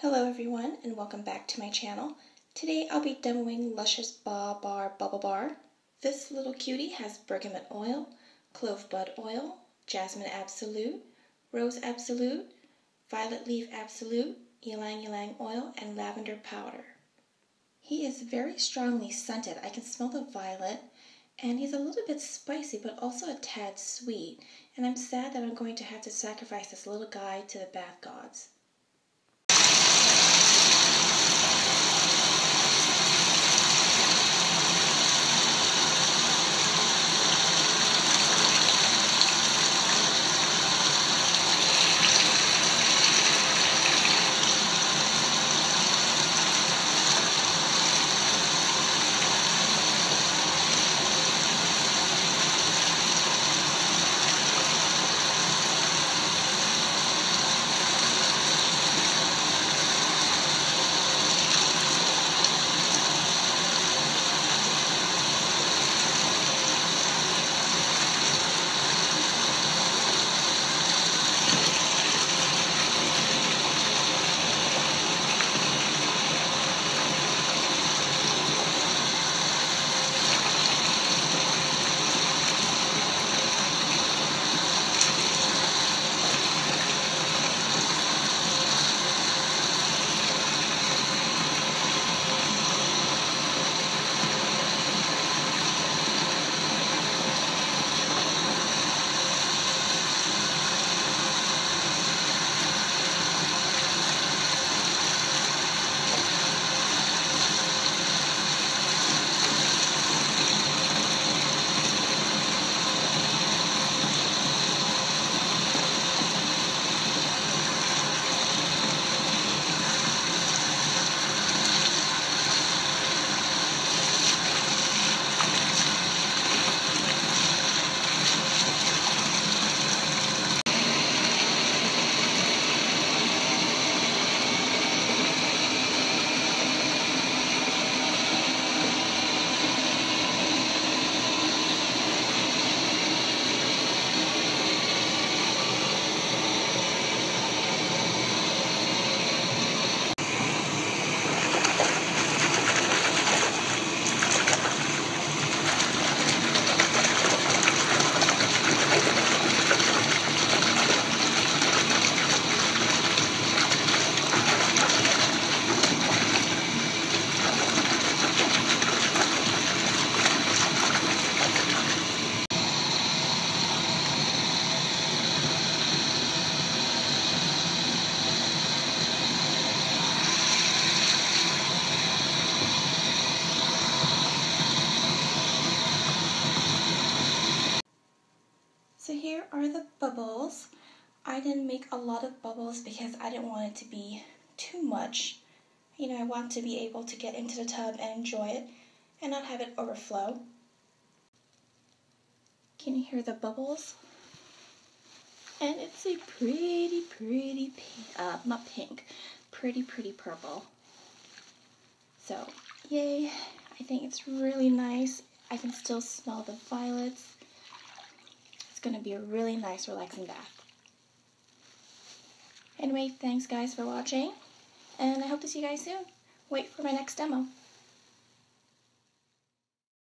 Hello everyone and welcome back to my channel. Today I'll be demoing Lush's Baa Bar Bubble Bar. This little cutie has bergamot oil, clove bud oil, jasmine absolute, rose absolute, violet leaf absolute, ylang ylang oil, and lavender powder. He is very strongly scented. I can smell the violet and he's a little bit spicy but also a tad sweet and I'm sad that I'm going to have to sacrifice this little guy to the bath gods. Are the bubbles. I didn't make a lot of bubbles because I didn't want it to be too much. You know, I want to be able to get into the tub and enjoy it and not have it overflow. Can you hear the bubbles? And it's a pretty, pretty pink, uh, not pink, pretty, pretty purple. So, yay. I think it's really nice. I can still smell the violets. It's going to be a really nice, relaxing bath. Anyway, thanks guys for watching, and I hope to see you guys soon. Wait for my next demo.